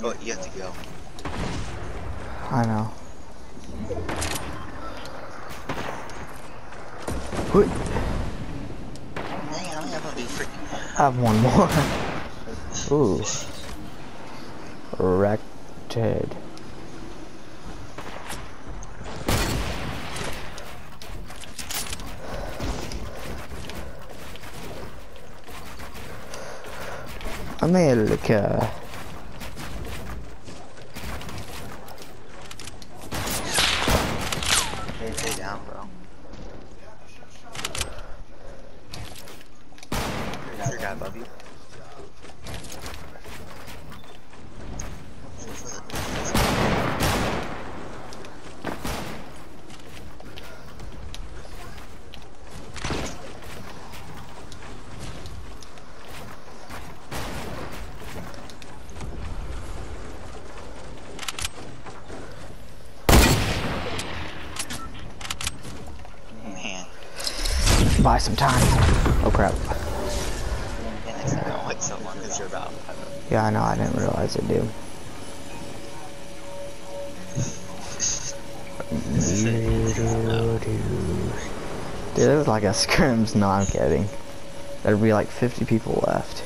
Oh, you have to go. I know. Wait, Dang, I only have a freaking. I have one more. Ooh. Erected. America. Hey, stay down, bro. Your guy love you? Buy some time. Oh crap. Yeah, I know. I didn't realize it, dude. Dude, it was like a scrims. No, I'm kidding. There'd be like 50 people left.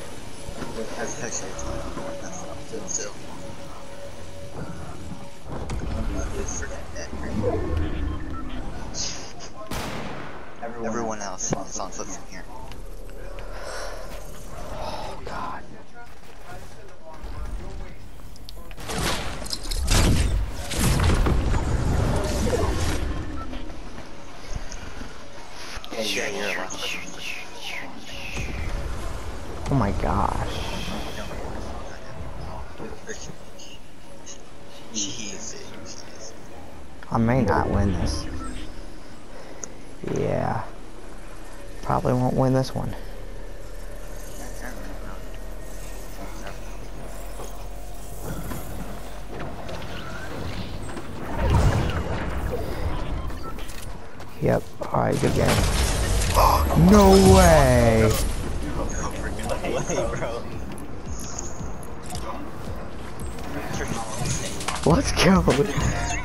That's actually that's not still. Everyone else is on foot from here. Oh God. Yeah, you're alone. Oh my gosh. Jesus. I may not win this. Yeah. Probably won't win this one. Yep. Alright, good game. no way! Let's go!